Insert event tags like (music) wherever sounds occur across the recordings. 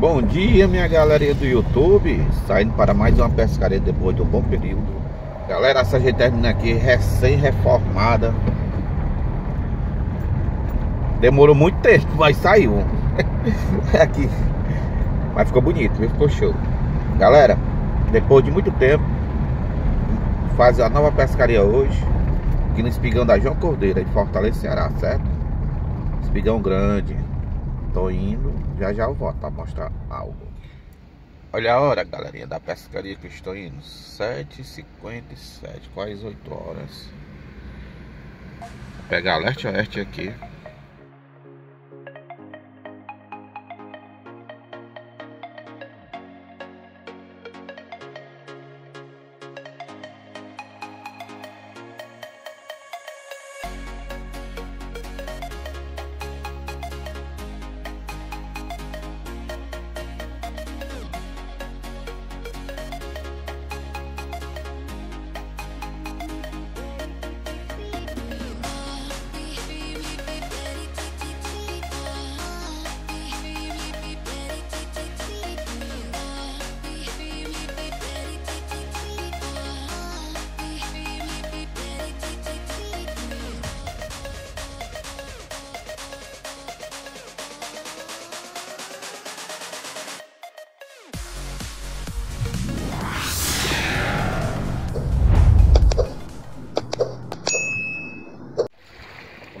Bom dia minha galerinha do YouTube. Saindo para mais uma pescaria depois de um bom período. Galera, essa gente termina aqui recém-reformada. Demorou muito tempo, mas saiu. (laughs) Aqui. Mas ficou bonito, ficou show. Galera, depois de muito tempo Faz a nova pescaria hoje. Aqui no espigão da João Cordeira De Fortaleza, Ceará, certo? Espigão grande. Tô indo, já já eu volto pra mostrar algo. Olha a hora, galerinha, da pescaria que eu estou indo. 7h57, quase 8 horas. Vou pegar leste-oeste aqui.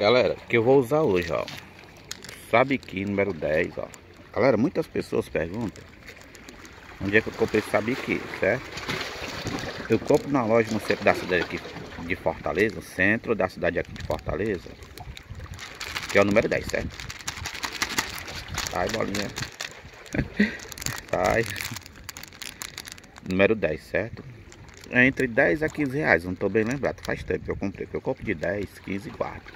Galera, que eu vou usar hoje, ó. Sabiqui número 10, ó. Galera, muitas pessoas perguntam onde é que eu comprei esse sabiqui, certo? Eu compro na loja no centro da cidade aqui de Fortaleza, centro da cidade aqui de Fortaleza, que é o número 10, certo? Sai, bolinha. Sai. (laughs) Número 10, certo? É entre 10 a 15 reais, não tô bem lembrado. Faz tempo que eu comprei, que eu compro de 10, 15 e guardo.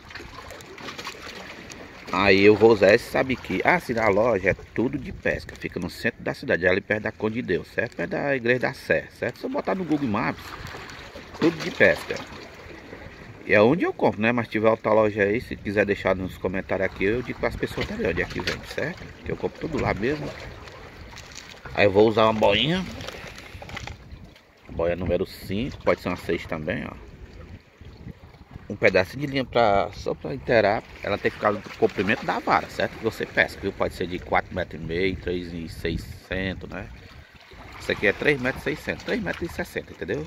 Aí eu vou usar esse sabiqui. Ah, se na loja é tudo de pesca. Fica no centro da cidade, ali perto da Conde de Deus, certo? Perto da igreja da Sé, certo? Se eu botar no Google Maps, tudo de pesca. E é onde eu compro, né? Mas tiver outra loja aí, se quiser deixar nos comentários aqui, eu digo para as pessoas também onde é que vende, certo? Que eu compro tudo lá mesmo. Aí eu vou usar uma boinha. Boia número 5, pode ser uma 6 também, ó um pedaço de linha para só para inteirar, ela tem que ficar no comprimento da vara, certo? Que você pesca, viu? Pode ser de 4,5 metros, 3,600, né? Isso aqui é 3 metros 600, 3 metros 60, entendeu?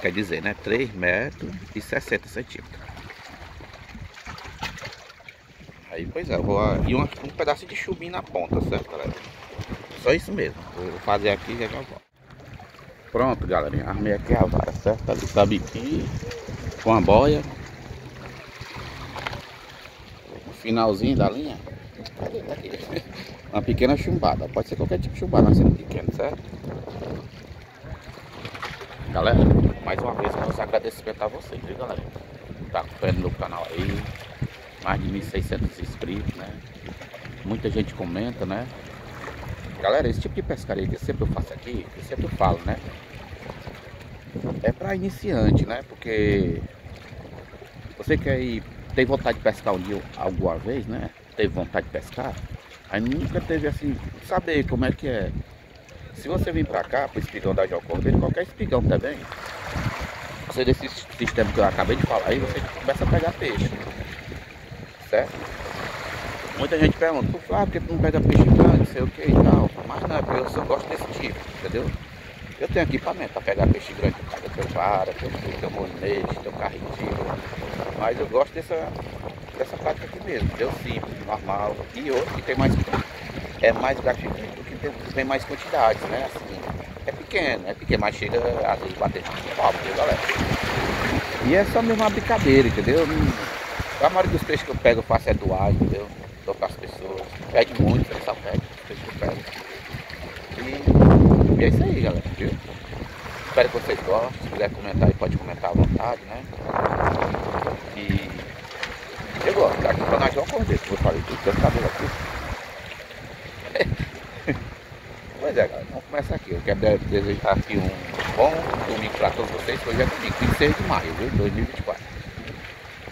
Quer dizer, né? 3 metros e 60 centímetros. Aí, pois é, eu vou... E um, um pedaço de chubinho na ponta, certo, galera? Só isso mesmo. Vou fazer aqui e já volto. Pronto, galerinha. Armei aqui a vara, certo? Ali sabe que com a boia. O finalzinho da linha. Uma pequena chumbada. Pode ser qualquer tipo de chumbada, sendo pequeno, certo? Galera, mais uma vez meus agradecimentos a vocês, viu galera? Tá acompanhando meu canal aí. Mais de 1.600 inscritos, né? Muita gente comenta, né? Galera, esse tipo de pescaria que eu sempre faço aqui, que eu sempre falo, né? é para iniciante, né? Porque você quer ir, tem vontade de pescar um dia alguma vez, né? Teve vontade de pescar, aí nunca teve assim, saber como é que é. Se você vir para cá, para espigão da Jocordeira, qualquer espigão também, você desse sistema que eu acabei de falar aí, você começa a pegar peixe. Certo? Muita gente pergunta, Flávio, por que tu não pega peixe grande, sei o que e tal. Mas não, porque eu só gosto desse tipo, entendeu? Eu tenho equipamento para pegar peixe grande, eu tenho vara, tenho tudo, tenho molinete, tenho carretilho. Mas eu gosto dessa, dessa prática aqui mesmo, deu simples, normal. E outro que tem mais. É mais gratificante que tem, tem mais quantidades, né? Assim, é pequeno, é pequeno, mas chega às vezes bater pau, entendeu, galera? E é só mesmo uma brincadeira, entendeu? A maioria dos peixes que eu pego eu faço é doar, entendeu? Dou para as pessoas. Pede muito, só pede os peixes que eu pego. E e é isso aí, galera, viu? Espero que vocês gostem. Se quiser comentar aí, pode comentar à vontade, né? E eu gosto, aqui pra nós João Cordeiro, como eu falei, tudo tem cabelo aqui. (laughs) pois é, galera, vamos começar aqui. Eu quero desejar aqui um bom domingo pra todos vocês. Hoje é domingo, 26 de maio, viu? 2024.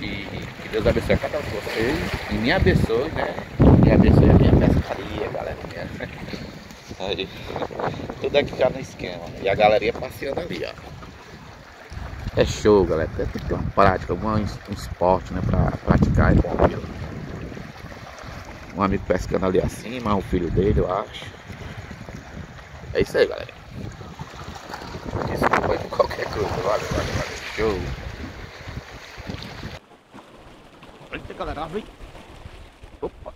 E que Deus abençoe a cada um de vocês. E me abençoe, né? E abençoe a minha pescaria, galera. Aí. Tudo aqui já no esquema. E a galerinha passeando ali, ó. É show, galera. Tem que ter uma prática, algum um esporte, né? Pra praticar é bom, viu? Um amigo pescando ali acima, o filho dele, eu acho. É isso aí, galera. Desculpa aí por qualquer coisa. Valeu, valeu, valeu. Show. Olha, galera, vem. Opa.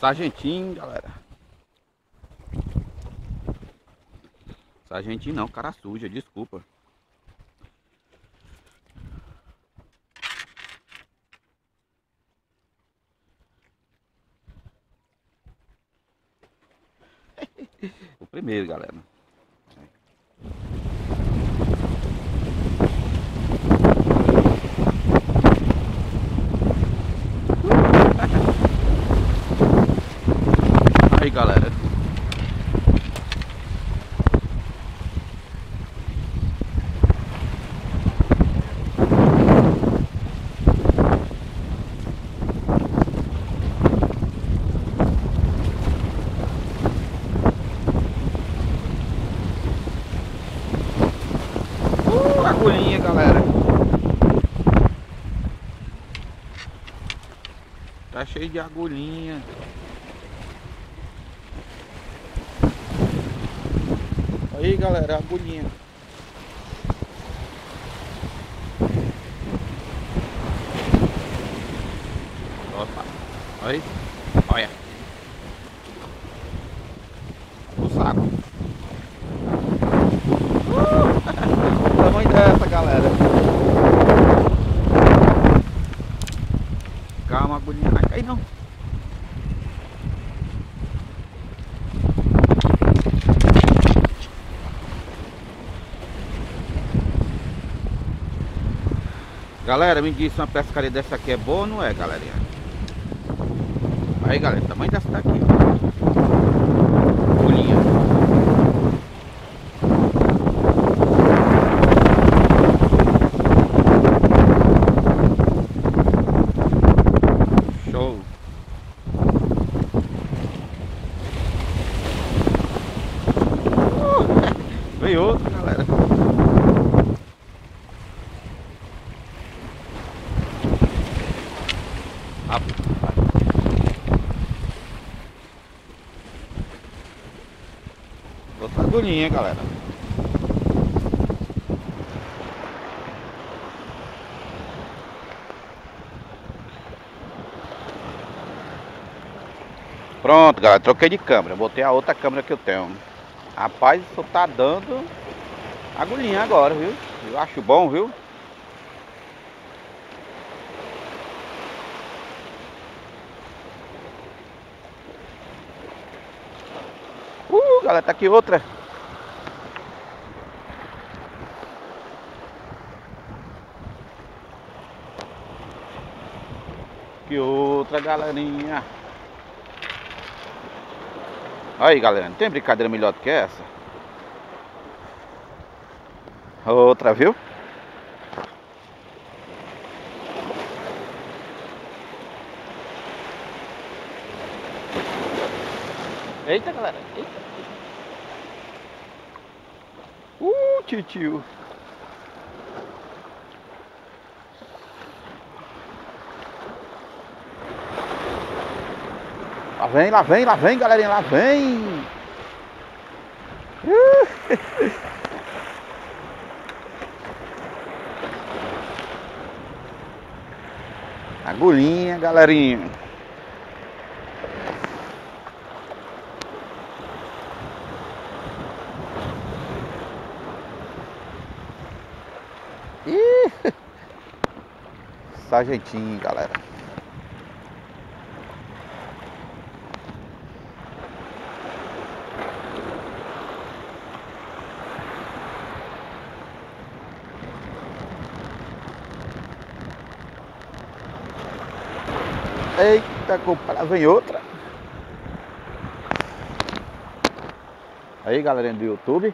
Sargentinho, galera. Sargentinho não, cara suja, desculpa. (laughs) o primeiro, galera. Aí, galera. agulhinha, galera. Tá cheio de agulhinha. Aí, galera, agulhinha. Opa. Aí. Olha. O saco. tamanho dessa, galera. Calma, agulhinha. Não vai cair não. Galera, me diz se uma pescaria dessa aqui é boa ou não é, galerinha? Aí, galera, tamanho dessa daqui, ó. Agulhinha. Vem outro, galera. Rápido. Outra agulhinha, galera. Pronto, galera. Troquei de câmera. Botei a outra câmera que eu tenho. Rapaz, só tá dando agulhinha agora, viu? Eu acho bom, viu? Galera, tá aqui outra. Que outra, galerinha. Aí galera, não tem brincadeira melhor do que essa? Outra, viu? Eita galera, eita. Uh, tio tio. Lá vem, lá vem, lá vem, galerinha, lá vem. (laughs) Agulhinha, galerinha. Sargentinho, galera. Eita, comprar, vem outra. Aí, galerinha do YouTube.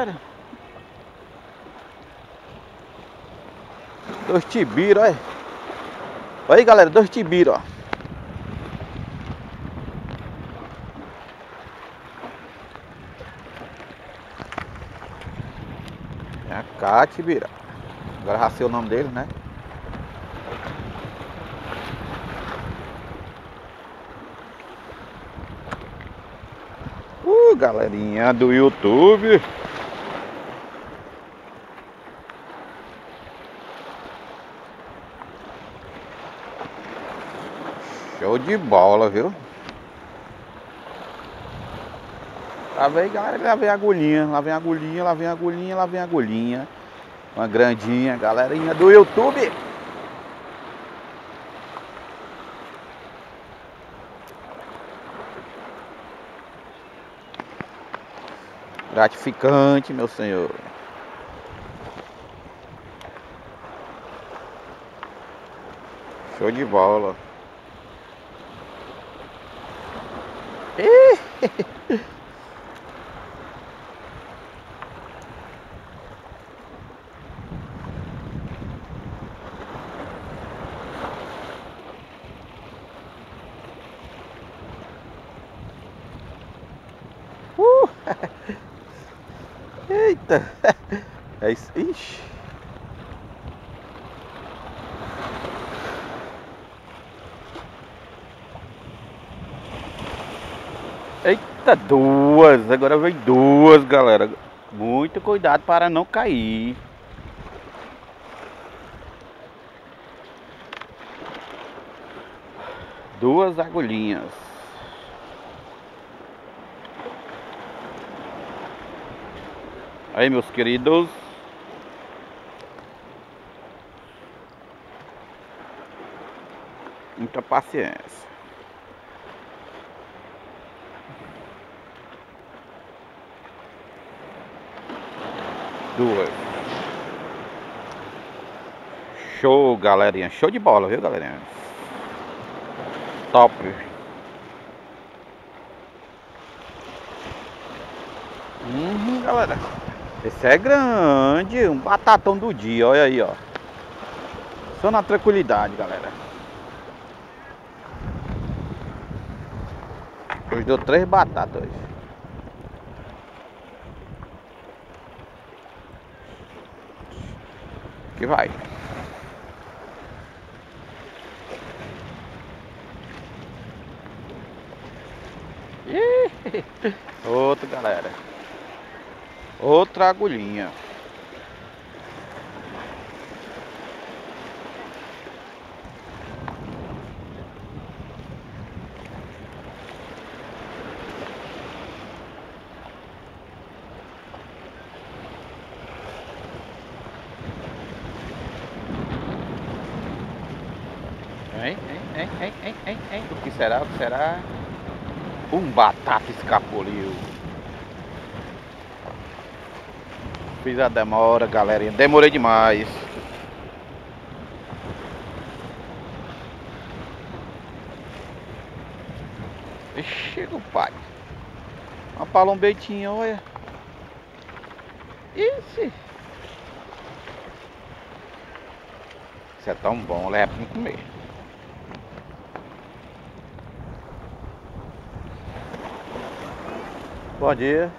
cara. Dois tibiros, olha. É. Olha aí, galera, dois tibiros, ó. É Vem cá, tibira. Agora já sei o nome dele, né? Uh, galerinha do YouTube. Show de bola, viu? Lá vem, lá vem a agulhinha, lá vem a agulhinha, lá vem a agulhinha, lá vem a agulhinha. Uma grandinha, galerinha do YouTube. Gratificante, meu senhor. Show de bola. Uh! (laughs) Eita! É isso. Ixi! Eita, duas! Agora vem duas, galera. Muito cuidado para não cair. Duas agulhinhas. Aí, meus queridos. Muita paciência. Duas. Show, galerinha. Show de bola, viu, galerinha? Top. Uhum, galera. Esse é grande, um batatão do dia, olha aí, ó. Só na tranquilidade, galera. Hoje deu três batatas hoje. Que vai. (laughs) Outro, galera. Outra agulhinha. Será? Que será? Um batata escapuliu. Fiz a demora, galerinha. Demorei demais. Chega o pai. Uma palombetinha, olha. Ixi. Isso é tão bom, leva pra comer. Bom dia.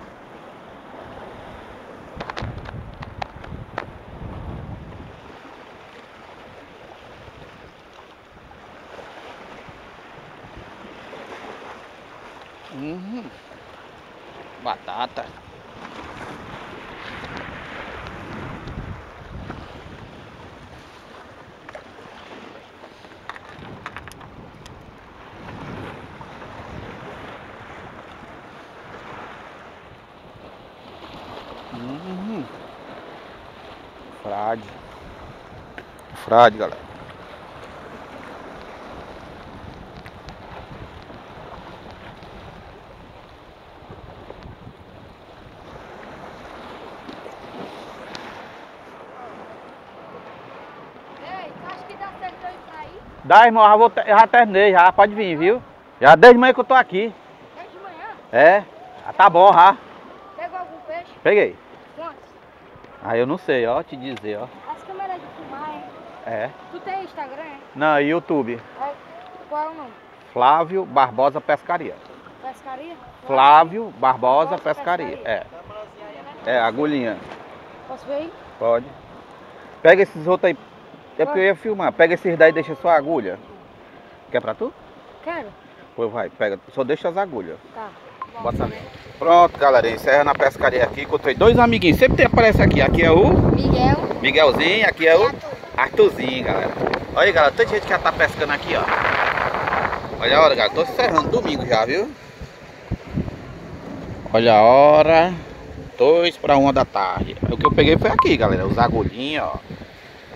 Uhum. Batata. Uhum. Frade. Frade, galera. Ei, tu acha que dá irmão, já, vou já terminei, já pode vir, viu? Já desde manhã que eu tô aqui. Desde manhã? É, já tá bom, já. Pegou algum peixe? Peguei. Quantos? Ah, eu não sei, ó, te dizer, ó. As câmeras de filmar, hein? É. Tu tem Instagram, é? Não, YouTube. É, Qual é o nome? Flávio Barbosa Pescaria. Pescaria? Flávio Barbosa Barbosa Pescaria. Pescaria. É. É, agulhinha. Posso ver aí? Pode. Pega esses outros aí. É porque eu ia filmar. Pega esses daí e deixa só a agulha. Quer pra tu? Quero. Pois vai, pega. Só deixa as agulhas. Tá. Bota ali. Pronto, galera. Encerra na pescaria aqui. Encontrei dois amiguinhos. Sempre tem aparece aqui. Aqui é o Miguel. Miguelzinho. Aqui é o Arthurzinho, galera. Olha aí, galera. Tanta gente que já tá pescando aqui, ó. Olha a hora, galera. Tô encerrando domingo já, viu? Olha a hora. Dois para uma da tarde. O que eu peguei foi aqui, galera. Os agulhinhos, ó.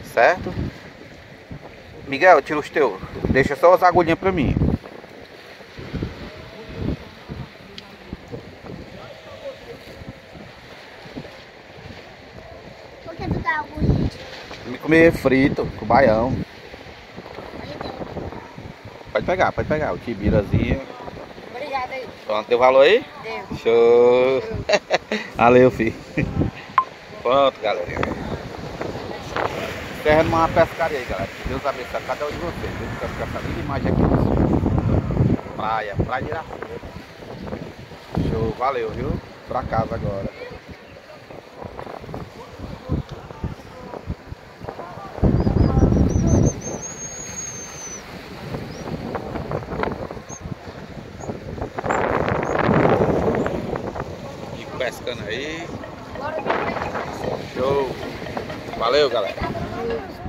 Certo? Miguel, tira os teus. Deixa só as agulhinhas pra mim. Por que tu tá agulha? Me comer frito, com baião. Pode pegar, pode pegar. O tibirazinho. Obrigada aí. Pronto, deu valor aí? Deu. Show! Valeu, filho. Pronto, galera. Encerrando uma pescaria aí, galera. Que Deus abençoe cada um de vocês. Deus fica com essa linda imagem aqui do sul. Praia, praia de Iracema. Show, valeu, viu? Pra casa agora. E pescando aí. Bora ver. Show! Valeu, galera.